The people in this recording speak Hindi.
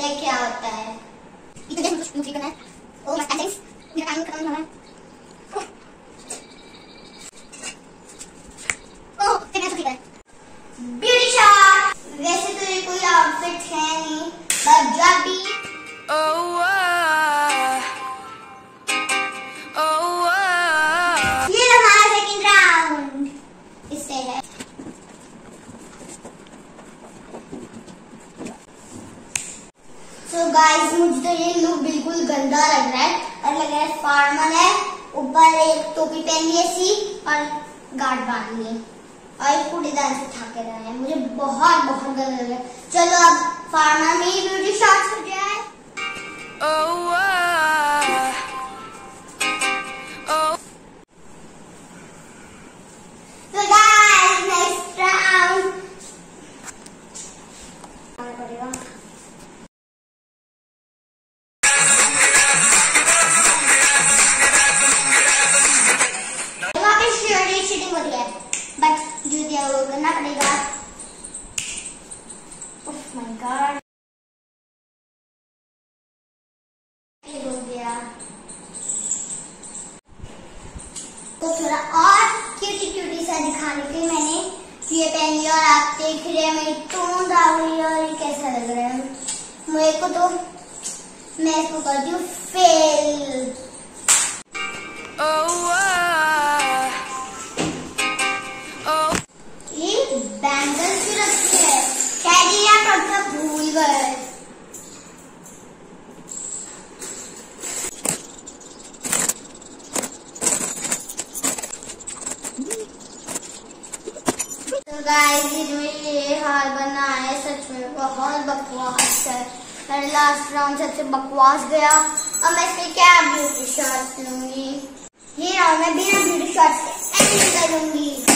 देखते हैं? क्या होता है। मुझे तो ये लुक बिल्कुल गंदा लग रहा है। और लग रहा है फार्मर है। ऊपर एक टोपी पहन ली ऐसी और गार्ड बाँध लिए और एक कूड़ेदान से ठाके रहे हैं। मुझे बहुत बहुत गंदा लग रहा है। चलो अब फार्मर में ही ब्यूटी शॉट्स हो। जाए Oh, oh. So guys, next round. Cheating हो रही है। बट जो दिया वो करना पड़ेगा। गया। तो थोड़ा और क्यूटी क्यूटी सा दिखाने के लिए मैंने ये पहन लिया और आप देख रहे हैं मेरी टोन है और ये कैसा लग रहा है। मेरे को तो मैं इसको करती हूँ फेल तो गाइस ये मेरे ये हाल बना है, सच में बहुत बकवास है। लास्ट राउंड सबसे बकवास गया। अब मैं इसके क्या ब्यूटी शॉट्स लूँगी? ये राउंड मैं बिना ब्यूटी शॉट्स एंड करूँगी।